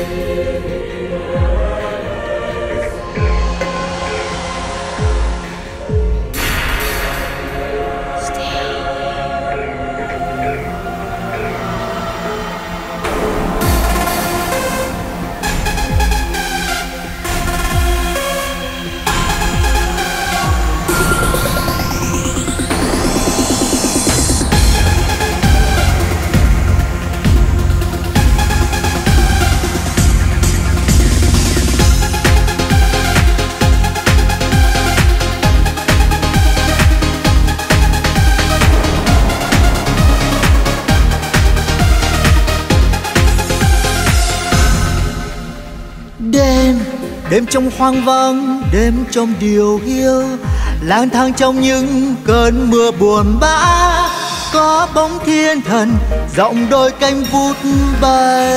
Spirit. Đêm đêm trong hoang vắng đêm trong điều hiu. Lang thang trong những cơn mưa buồn bã. Có bóng thiên thần giọng đôi cánh vút bay.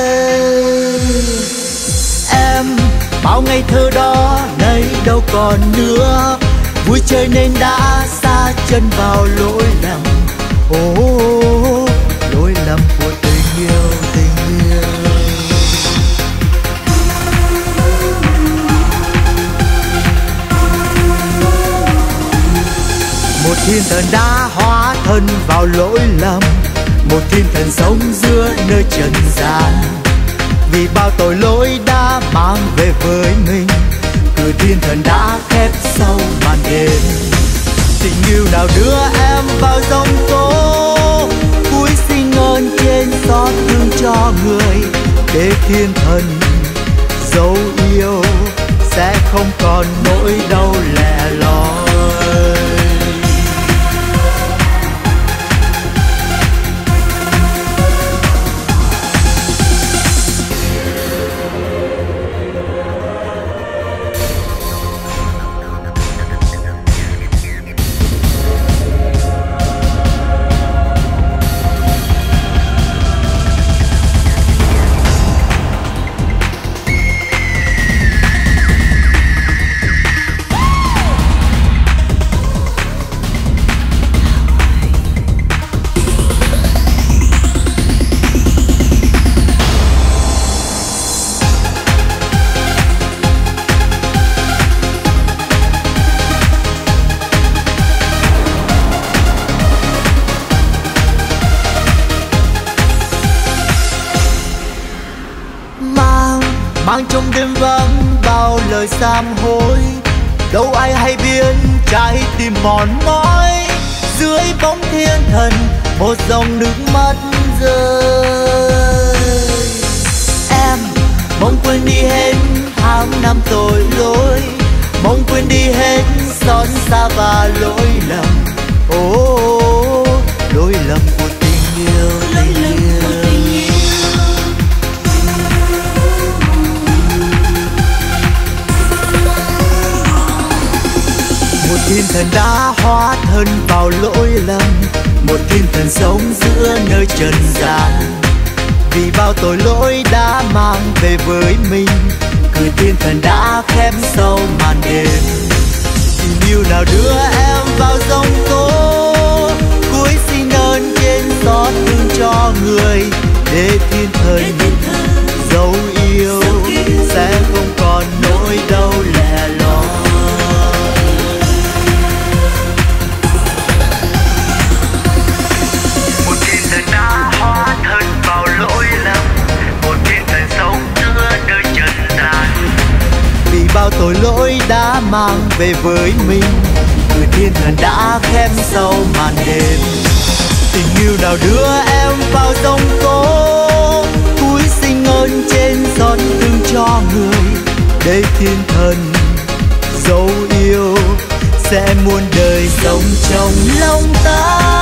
Em bao ngày thơ đó nay đâu còn nữa. Vui chơi nên đã xa chân vào lỗi lầm. Oh, lỗi lầm của một thiên thần đã hóa thân vào lỗi lầm. Một thiên thần sống giữa nơi trần gian. Vì bao tội lỗi đã mang về với mình cửa thiên thần đã khép sau màn đêm. Tình yêu nào đưa em vào dòng tố vui xin ơn trên xót thương cho người. Để thiên thần dấu yêu sẽ không còn nỗi đau lẻ. Mang trong đêm vắng, bao lời sám hối. Đâu ai hay biết, trái tim mòn mỏi. Dưới bóng thiên thần, một dòng nước mắt rơi. Em, mong quên đi hết tháng năm tội lỗi. Mong quên đi hết xót xa và lỗi lầm. Ồ thiên thần đã hóa thân vào lỗi lầm. Một thiên thần sống giữa nơi trần gian. Vì bao tội lỗi đã mang về với mình cười thiên thần đã khép sâu màn đêm. Tình yêu nào đưa em vào giông tố, cuối xin ơn trên xót thương cho người. Để thiên thần tội lỗi đã mang về với mình. Người thiên thần đã khép sâu màn đêm. Tình yêu nào đưa em vào sông cô cúi xin ơn trên giọt thương cho người. Để thiên thần dấu yêu sẽ muôn đời sống trong lòng ta.